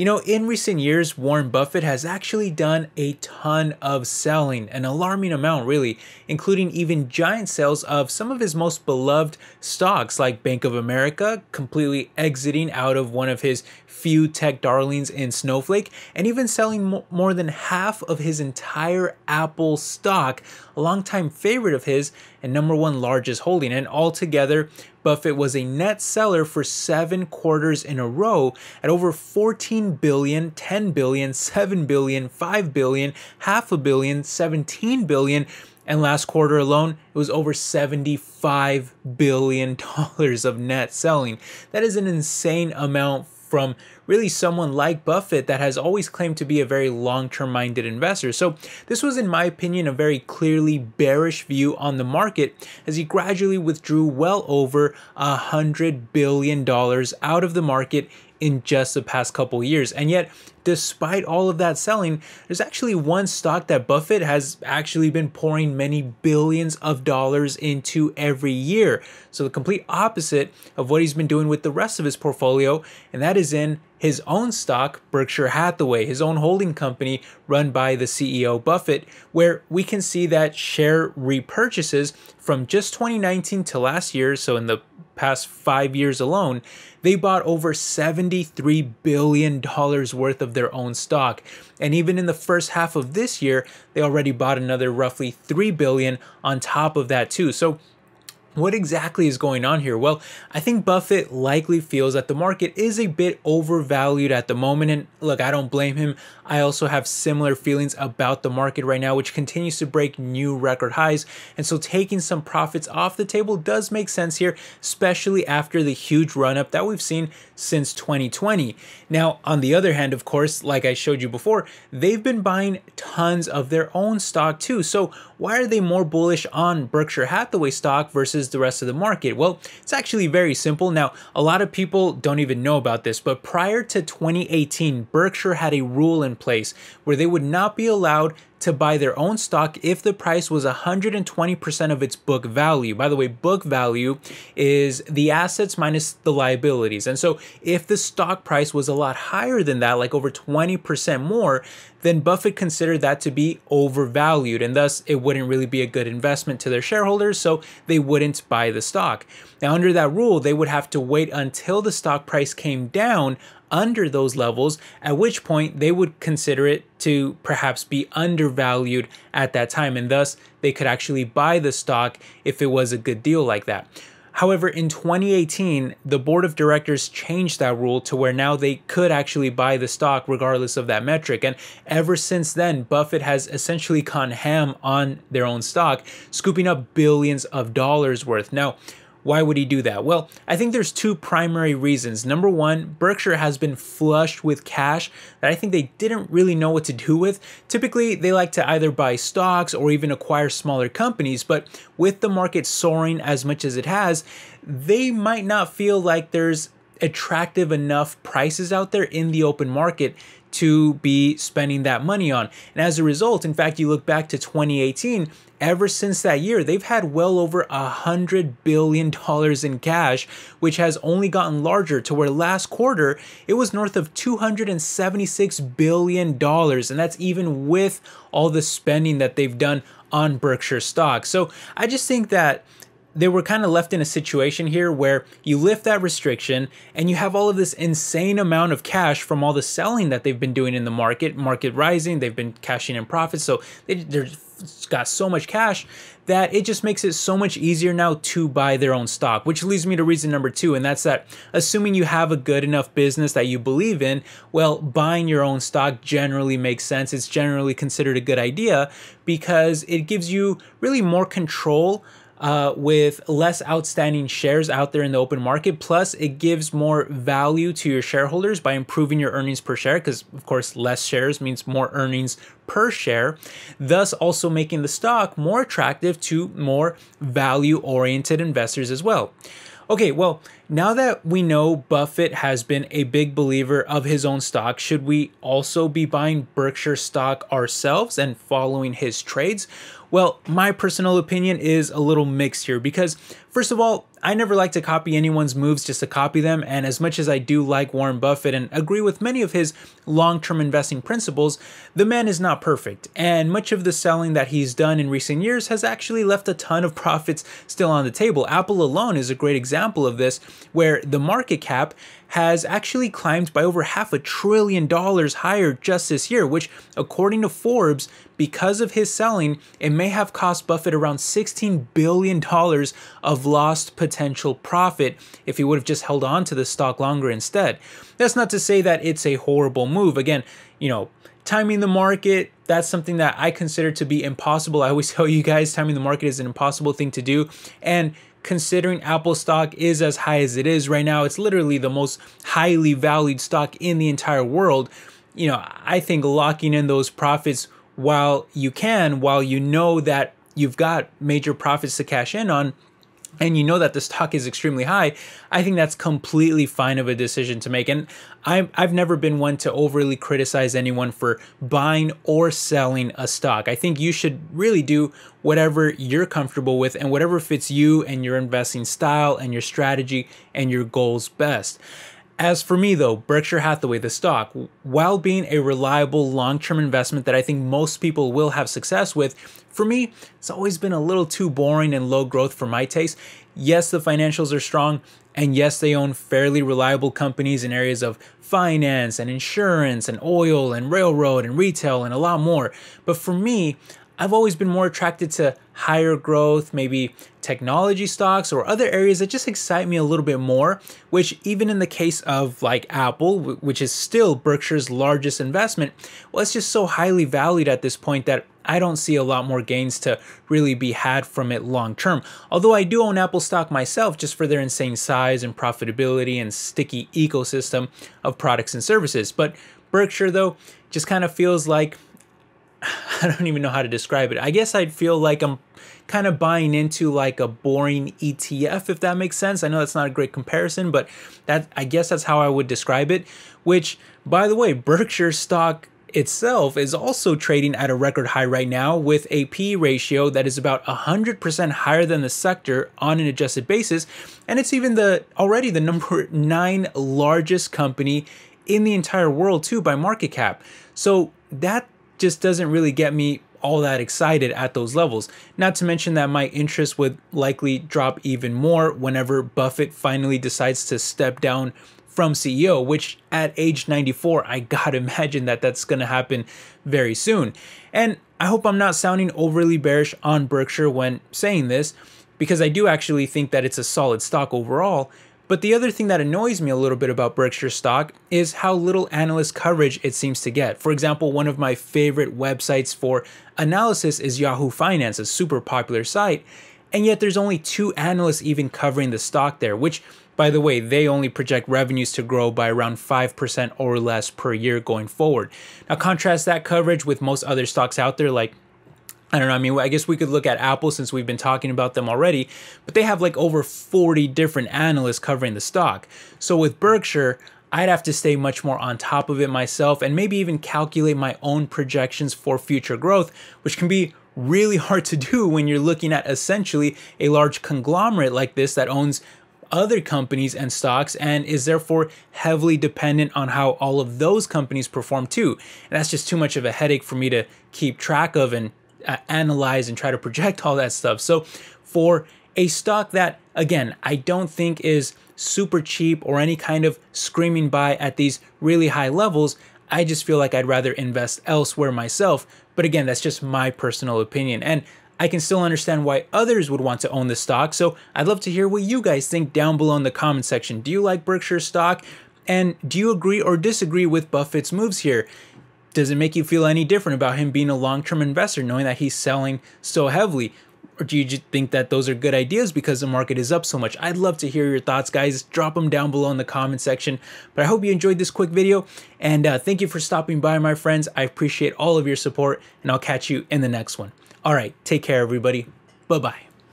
You know, in recent years, Warren Buffett has actually done a ton of selling, an alarming amount, really, including even giant sales of some of his most beloved stocks like Bank of America, completely exiting out of one of his few tech darlings in Snowflake, and even selling more than half of his entire Apple stock, a longtime favorite of his and number one largest holding. And altogether, Buffett was a net seller for seven quarters in a row at over 14 billion, 10 billion, 7 billion, 5 billion, half a billion, 17 billion, and last quarter alone, it was over $75 billion of net selling. That is an insane amount from really someone like Buffett that has always claimed to be a very long term minded investor. So, this was, in my opinion, a very clearly bearish view on the market as he gradually withdrew well over a $100 billion out of the market in just the past couple years. And yet, despite all of that selling, there's actually one stock that Buffett has actually been pouring many billions of dollars into every year. So, the complete opposite of what he's been doing with the rest of his portfolio, and that is in his own stock, Berkshire Hathaway, his own holding company run by the CEO Buffett, where we can see that share repurchases from just 2019 to last year, so in the past five years alone, they bought over $73 billion worth of their own stock. And even in the first half of this year, they already bought another roughly 3 billion on top of that too. So what exactly is going on here? Well, I think Buffett likely feels that the market is a bit overvalued at the moment. And look, I don't blame him. I also have similar feelings about the market right now, which continues to break new record highs. And so taking some profits off the table does make sense here, especially after the huge run up that we've seen since 2020. Now, on the other hand, of course, like I showed you before, they've been buying tons of their own stock too. So why are they more bullish on Berkshire Hathaway stock versus the rest of the market? Well, it's actually very simple. Now, a lot of people don't even know about this, but prior to 2018, Berkshire had a rule in place where they would not be allowed to buy their own stock if the price was 120% of its book value. By the way, book value is the assets minus the liabilities. And so if the stock price was a lot higher than that, like over 20% more, then Buffett considered that to be overvalued and thus it wouldn't really be a good investment to their shareholders, so they wouldn't buy the stock. Now, under that rule, they would have to wait until the stock price came down under those levels, at which point they would consider it to perhaps be undervalued at that time, and thus they could actually buy the stock if it was a good deal like that. However, in 2018, the board of directors changed that rule to where now they could actually buy the stock regardless of that metric. And ever since then, Buffett has essentially gone ham on their own stock, scooping up billions of dollars worth. Now, why would he do that? Well, I think there's two primary reasons. Number one, Berkshire has been flushed with cash that I think they didn't really know what to do with. Typically, they like to either buy stocks or even acquire smaller companies, but with the market soaring as much as it has, they might not feel like there's attractive enough prices out there in the open market to be spending that money on. And as a result, in fact, you look back to 2018, ever since that year, they've had well over a hundred billion dollars in cash, which has only gotten larger to where last quarter it was north of 276 billion dollars, and that's even with all the spending that they've done on Berkshire stock. So I just think that they were kind of left in a situation here where you lift that restriction and you have all of this insane amount of cash from all the selling that they've been doing in the market, market rising, they've been cashing in profits. So they, they've got so much cash that it just makes it so much easier now to buy their own stock, which leads me to reason number two, and that's that assuming you have a good enough business that you believe in, well, buying your own stock generally makes sense. It's generally considered a good idea because it gives you really more control uh, with less outstanding shares out there in the open market. Plus, it gives more value to your shareholders by improving your earnings per share, because, of course, less shares means more earnings per share, thus also making the stock more attractive to more value oriented investors as well. Okay, well, now that we know Buffett has been a big believer of his own stock, should we also be buying Berkshire stock ourselves and following his trades? Well, my personal opinion is a little mixed here because, first of all, I never like to copy anyone's moves just to copy them, and as much as I do like Warren Buffett and agree with many of his long term investing principles, the man is not perfect, and much of the selling that he's done in recent years has actually left a ton of profits still on the table. Apple alone is a great example of this, where the market cap has actually climbed by over half a trillion dollars higher just this year, which, according to Forbes, because of his selling, it may have cost Buffett around $16 billion of lost potential profit if he would have just held on to the stock longer instead. That's not to say that it's a horrible move. Again, you know, timing the market, that's something that I consider to be impossible. I always tell you guys timing the market is an impossible thing to do. And considering Apple stock is as high as it is right now. It's literally the most highly valued stock in the entire world. You know, I think locking in those profits while you can, while you know that you've got major profits to cash in on, and you know that the stock is extremely high, I think that's completely fine of a decision to make. And i I've never been one to overly criticize anyone for buying or selling a stock. I think you should really do whatever you're comfortable with and whatever fits you and your investing style and your strategy and your goals best. As for me, though, Berkshire Hathaway, the stock, while being a reliable long term investment that I think most people will have success with, for me, it's always been a little too boring and low growth for my taste. Yes, the financials are strong, and yes, they own fairly reliable companies in areas of finance and insurance and oil and railroad and retail and a lot more. But for me, I've always been more attracted to higher growth, maybe technology stocks or other areas that just excite me a little bit more, which even in the case of like Apple, which is still Berkshire's largest investment, well, it's just so highly valued at this point that I don't see a lot more gains to really be had from it long term. Although I do own Apple stock myself just for their insane size and profitability and sticky ecosystem of products and services. But Berkshire, though, just kind of feels like I don't even know how to describe it. I guess I'd feel like I'm kind of buying into like a boring ETF if that makes sense. I know that's not a great comparison, but that I guess that's how I would describe it, which by the way, Berkshire stock itself is also trading at a record high right now with a P ratio that is about 100% higher than the sector on an adjusted basis and it's even the already the number 9 largest company in the entire world too by market cap. So that just doesn't really get me all that excited at those levels. Not to mention that my interest would likely drop even more whenever Buffett finally decides to step down from CEO, which at age 94, I gotta imagine that that's gonna happen very soon. And I hope I'm not sounding overly bearish on Berkshire when saying this, because I do actually think that it's a solid stock overall. But the other thing that annoys me a little bit about Berkshire stock is how little analyst coverage it seems to get. For example, one of my favorite websites for analysis is Yahoo Finance, a super popular site, and yet there's only two analysts even covering the stock there, which by the way, they only project revenues to grow by around 5% or less per year going forward. Now, contrast that coverage with most other stocks out there like I don't know. I mean, I guess we could look at Apple since we've been talking about them already, but they have like over 40 different analysts covering the stock. So with Berkshire, I'd have to stay much more on top of it myself and maybe even calculate my own projections for future growth, which can be really hard to do when you're looking at essentially a large conglomerate like this that owns other companies and stocks and is therefore heavily dependent on how all of those companies perform too. And that's just too much of a headache for me to keep track of and uh, analyze and try to project all that stuff. So for a stock that again, I don't think is super cheap or any kind of screaming buy at these really high levels, I just feel like I'd rather invest elsewhere myself. But again, that's just my personal opinion. And I can still understand why others would want to own the stock. So I'd love to hear what you guys think down below in the comment section. Do you like Berkshire stock? And do you agree or disagree with Buffett's moves here? Does it make you feel any different about him being a long term investor, knowing that he's selling so heavily? Or do you just think that those are good ideas because the market is up so much? I'd love to hear your thoughts, guys. Drop them down below in the comment section. But I hope you enjoyed this quick video. And uh, thank you for stopping by, my friends. I appreciate all of your support. And I'll catch you in the next one. All right, take care, everybody. Bye bye.